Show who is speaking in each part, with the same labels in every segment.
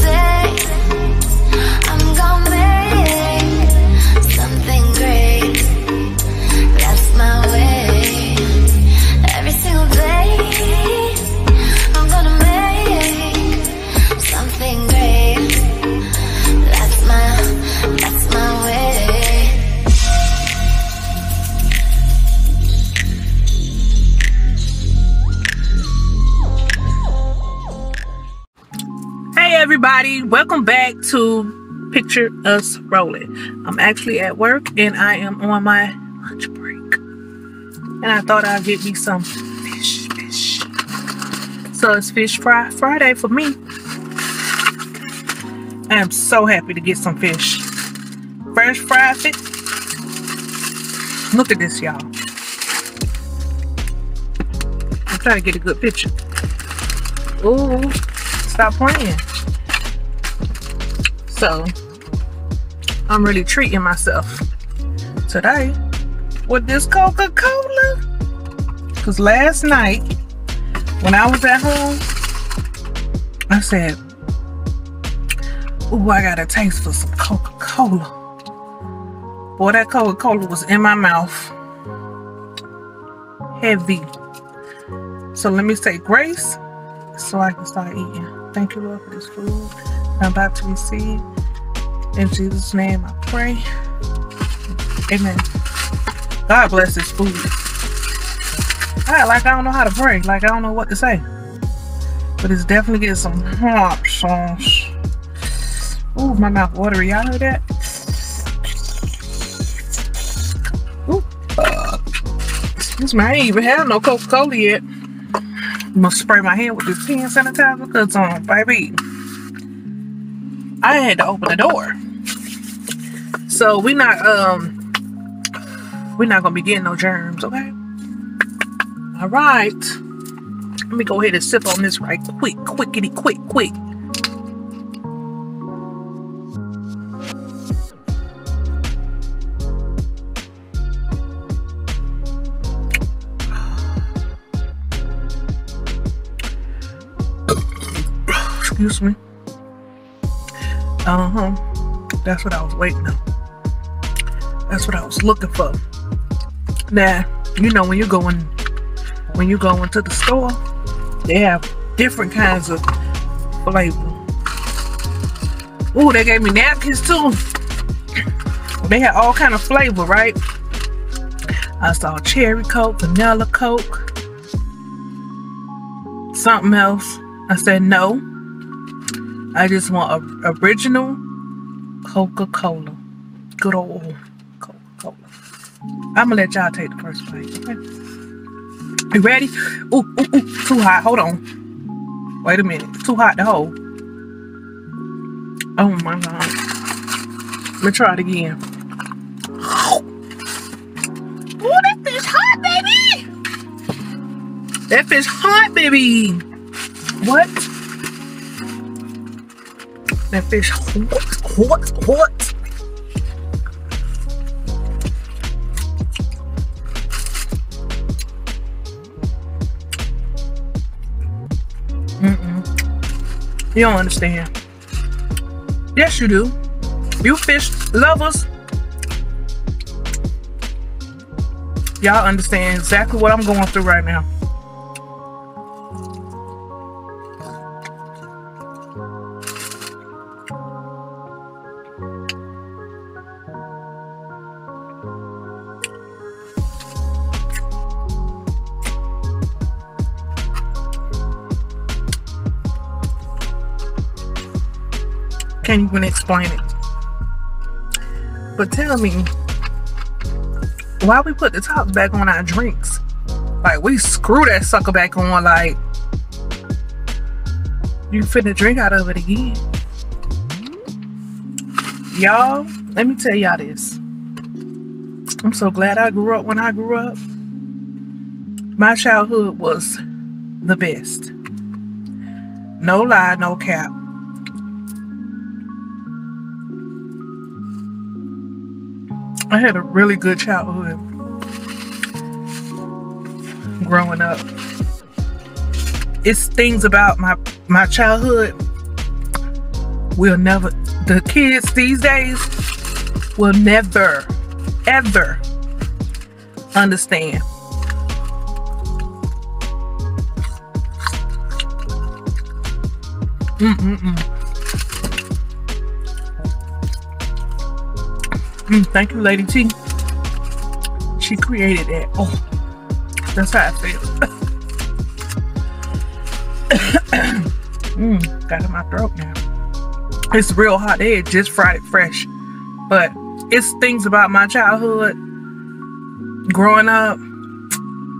Speaker 1: day,
Speaker 2: everybody, welcome back to Picture Us Rolling. I'm actually at work and I am on my lunch break. And I thought I'd get me some fish, fish. So it's Fish Fry Friday for me. I am so happy to get some fish. Fresh fried fish. Look at this, y'all. I'm trying to get a good picture. Ooh, stop playing. So, I'm really treating myself today with this Coca Cola. Because last night, when I was at home, I said, Ooh, I got a taste for some Coca Cola. Boy, that Coca Cola was in my mouth. Heavy. So let me say grace so I can start eating. Thank you, Lord, for this food about to receive. In Jesus' name I pray. Amen. God bless this food. I like I don't know how to pray. Like I don't know what to say. But it's definitely getting some hot sauce. Ooh, my mouth watery. Y'all heard that? Ooh. Excuse me, I ain't even had no Coca-Cola yet. I'm gonna spray my hand with this hand sanitizer because um baby I had to open the door. So we not um we're not gonna be getting no germs, okay? All right. Let me go ahead and sip on this right quick, quickity, quick, quick. Excuse me. Uh huh. That's what I was waiting on. That's what I was looking for. Now, you know when you're going when you go into the store, they have different kinds of flavor. Ooh, they gave me napkins too. They had all kind of flavor, right? I saw cherry coke, vanilla coke, something else. I said no. I just want a original Coca-Cola. Good old Coca-Cola. I'm gonna let y'all take the first bite. Okay? You ready? Ooh, ooh, ooh, too hot. Hold on. Wait a minute. Too hot to hold. Oh my god. Let me try it again. Oh, that fish hot, baby! That fish hot, baby! What? That fish hot, hot, hot. Mm-mm. You don't understand. Yes, you do. You fish lovers. Y'all understand exactly what I'm going through right now. Can't even explain it. But tell me, why we put the tops back on our drinks? Like we screw that sucker back on like you finna drink out of it again. Y'all, let me tell y'all this. I'm so glad I grew up when I grew up. My childhood was the best. No lie, no cap. I had a really good childhood growing up. It's things about my my childhood will never, the kids these days will never, ever understand. Mm-mm-mm. Mm, thank you, Lady T. She created that. Oh, that's how I feel. mm, got in my throat now. It's real hot. They had just fried it fresh. But it's things about my childhood growing up.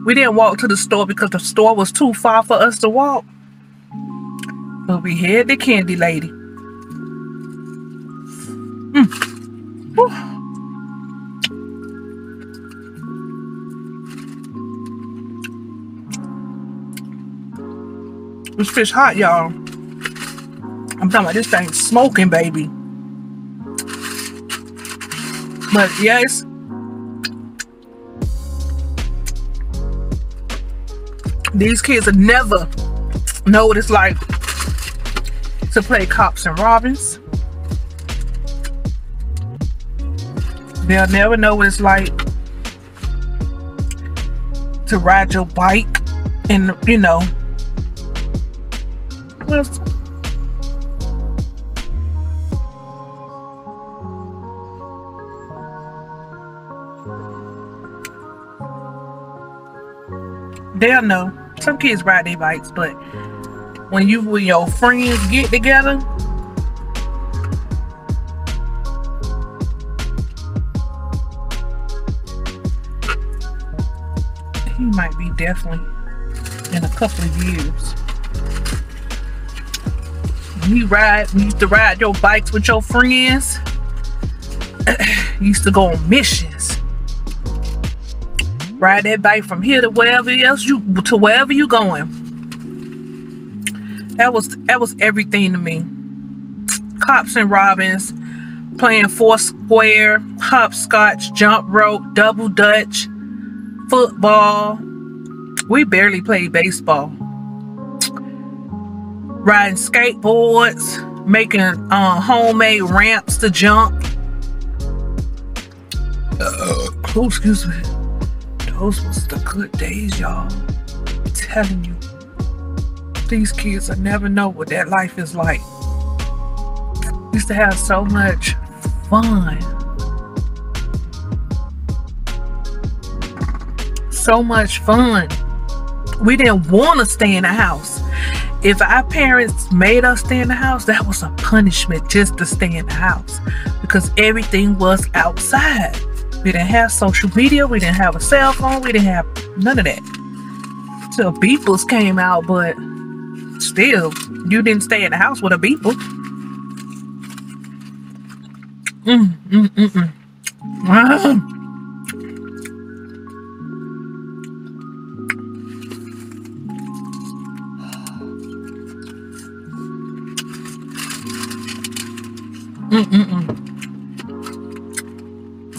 Speaker 2: We didn't walk to the store because the store was too far for us to walk. But we had the candy lady. Mm. This fish hot, y'all. I'm talking about this thing smoking, baby. But yes, these kids will never know what it's like to play cops and robins. They'll never know what it's like to ride your bike and, you know, they'll know. Some kids ride their bikes, but when you with your friends get together, he might be definitely in a couple of years. We ride, we used to ride your bikes with your friends. used to go on missions. Ride that bike from here to wherever else you to wherever you going. That was that was everything to me. Cops and Robins, playing four square, hopscotch, jump rope, double dutch, football. We barely played baseball riding skateboards, making uh, homemade ramps to jump. Uh, oh, excuse me. Those was the good days, y'all. I'm telling you. These kids will never know what that life is like. Used to have so much fun. So much fun. We didn't want to stay in the house if our parents made us stay in the house, that was a punishment just to stay in the house because everything was outside. We didn't have social media, we didn't have a cell phone, we didn't have none of that. So beepers came out, but still, you didn't stay in the house with a beeper. Mm, mm, mm, mm. Mm-mm-mm.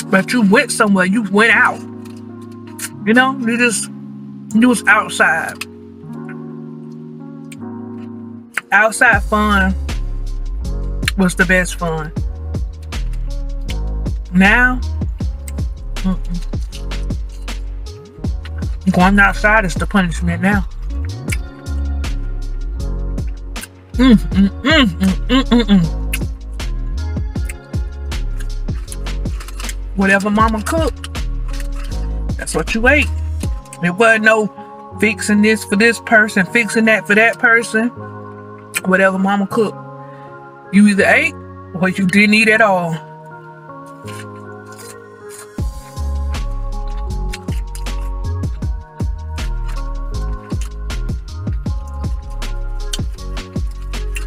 Speaker 2: But you went somewhere. You went out. You know, you just you was outside. Outside fun was the best fun. Now, mm-mm. going outside is the punishment now. Mm, mm, mm, mm, mm, mm, mm. Whatever mama cooked, that's what you ate. There wasn't no fixing this for this person, fixing that for that person. Whatever mama cooked. You either ate or you didn't eat at all.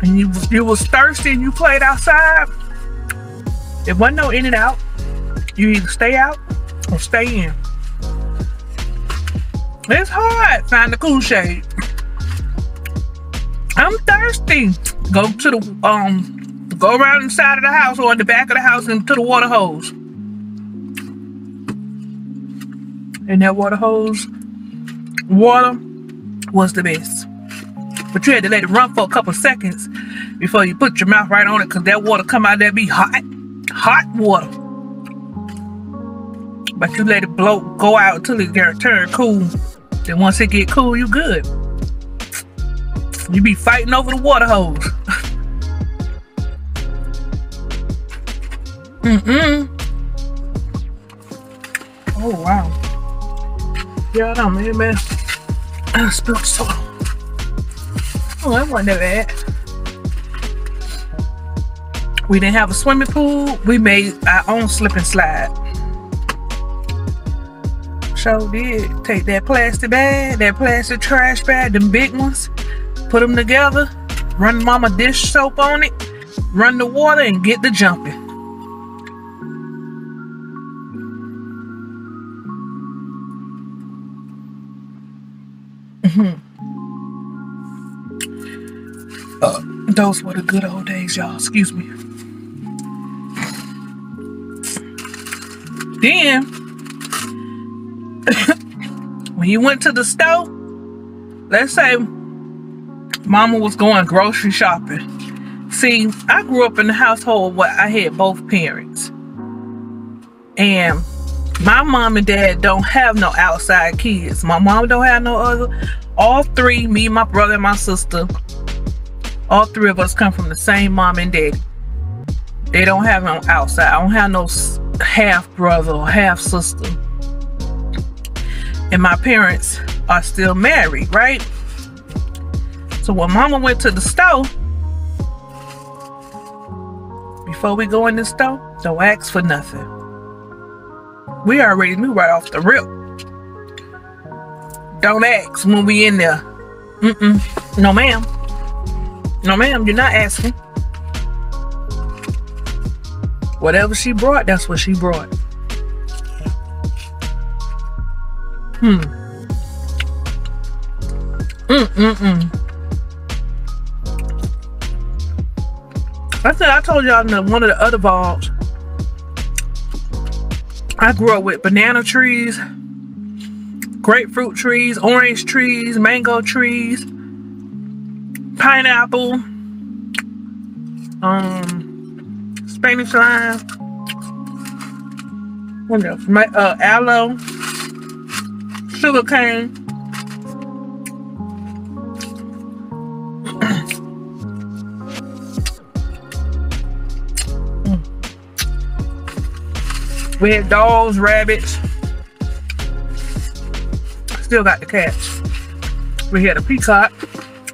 Speaker 2: And you, you was thirsty and you played outside. It wasn't no in and out. You either stay out or stay in. It's hard find the cool shade. I'm thirsty. Go to the um go around inside of the house or in the back of the house and to the water hose. And that water hose water was the best. But you had to let it run for a couple seconds before you put your mouth right on it, cause that water come out there be hot, hot water. But you let it blow, go out until it get turn cool. Then once it get cool, you good. You be fighting over the water hose. Mm-mm. Oh wow. Yeah, I don't know, man, man. I spilled soda. Oh, that wasn't that bad. We didn't have a swimming pool. We made our own slip and slide. Sure did. Take that plastic bag, that plastic trash bag, them big ones, put them together, run mama dish soap on it, run the water, and get the jumping. Mhm. Uh, those were the good old days, y'all. Excuse me. Then, when you went to the store, let's say mama was going grocery shopping. See, I grew up in a household where I had both parents. And my mom and dad don't have no outside kids. My mom don't have no other. All three, me, my brother, and my sister, all three of us come from the same mom and daddy. They don't have no outside. I don't have no half brother or half sister. And my parents are still married, right? So when mama went to the store, before we go in the store, don't ask for nothing we already knew right off the rip. Don't ask when we in there. Mm-mm. No, ma'am. No, ma'am, you're not asking. Whatever she brought, that's what she brought. Hmm. Mm-mm-mm. I said I told y'all in one of the other vlogs I grew up with banana trees, grapefruit trees, orange trees, mango trees, pineapple, um, Spanish lime, what else? My, uh, aloe, sugar cane. Mm. We had dogs, rabbits. Still got the cats. We had a peacock.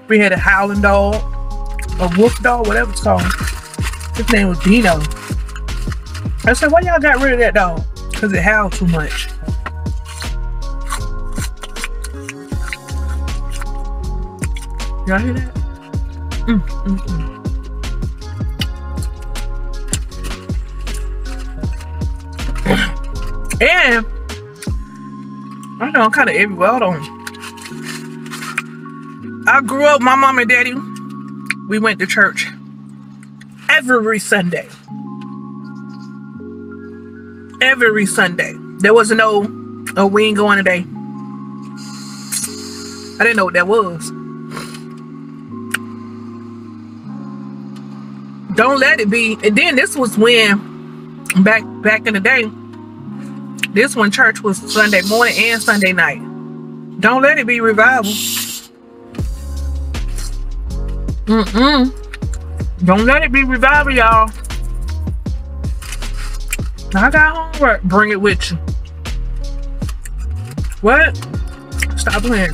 Speaker 2: We had a howling dog, a wolf dog, whatever it's called. His name was Dino. I said, why y'all got rid of that dog? Because it howled too much. Y'all hear that? Mm, mm, mm. And I know I'm kind of everywhere. Hold on. I grew up, my mom and daddy, we went to church every Sunday. Every Sunday. There wasn't no, oh, we ain't going today. I didn't know what that was. Don't let it be. And then this was when, back back in the day, this one church was Sunday morning and Sunday night. Don't let it be revival. Mm-mm. Don't let it be revival, y'all. I got homework. Bring it with you. What? Stop playing.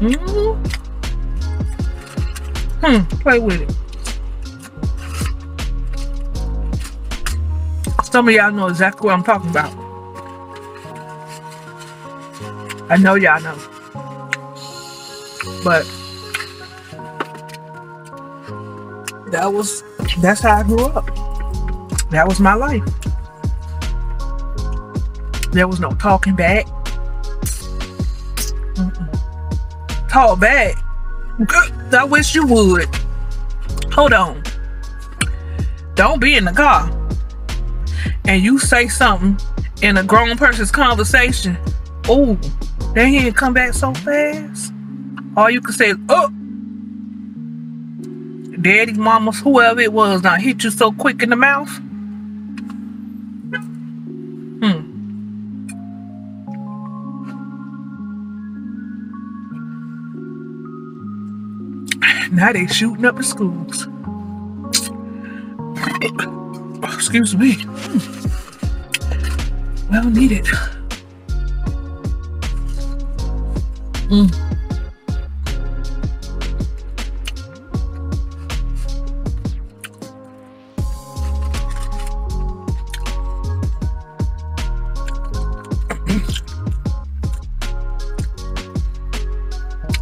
Speaker 2: Mm-hmm. Hmm. Play with it. Some of y'all know exactly what I'm talking about. I know y'all know. But that was that's how I grew up. That was my life. There was no talking back. Mm-mm. Talk back. I wish you would. Hold on. Don't be in the car and you say something in a grown person's conversation, oh, they ain't come back so fast. All you can say is, oh, daddy, mamas, whoever it was, not hit you so quick in the mouth. Now they shooting up the schools. Excuse me. Well needed. Mm.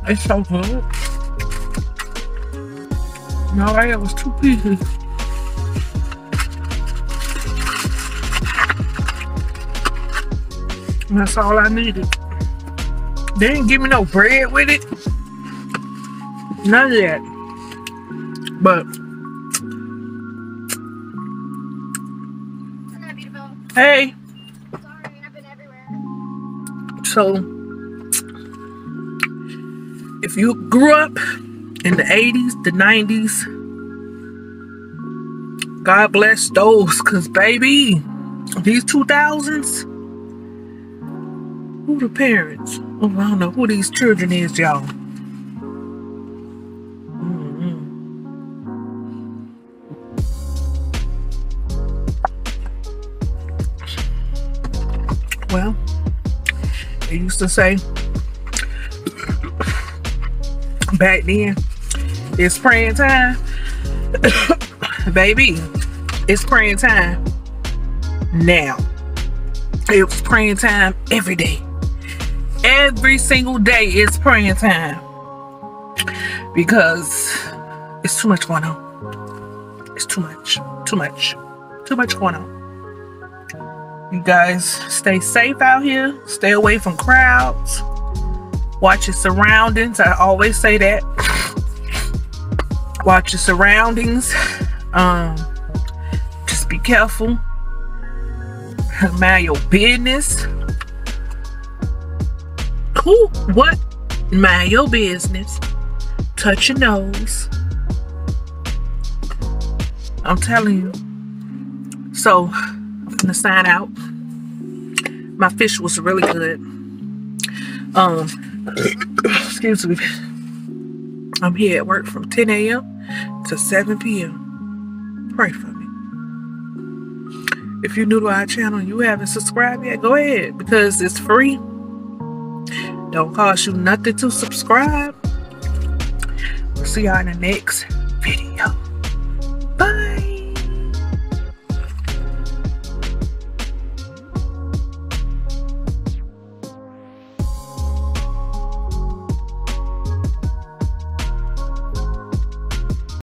Speaker 2: It's so good. No, er I was two pieces. And that's all I needed. They didn't give me no bread with it. None of that. But hey.
Speaker 3: Sorry, I've been everywhere.
Speaker 2: So, if you grew up in the 80s, the 90s, God bless those, because baby, these 2000s, who the parents? Oh, I don't know who these children is, y'all. Mm-mm. Well, they used to say back then, it's praying time. Baby, it's praying time now. It was praying time every day. Every single day is praying time. Because it's too much going on. It's too much. Too much. Too much going on. You guys stay safe out here. Stay away from crowds. Watch your surroundings. I always say that. Watch your surroundings. Um, just be careful. Mind your business. Who? What? Mind your business. Touch your nose. I'm telling you. So, I'm gonna sign out. My fish was really good. Um, excuse me. I'm here at work from 10 a.m. to 7 p.m. Pray for me. If you're new to our channel and you haven't subscribed yet, go ahead because it's free. Don't cost you nothing to subscribe. We'll see y'all in the next video.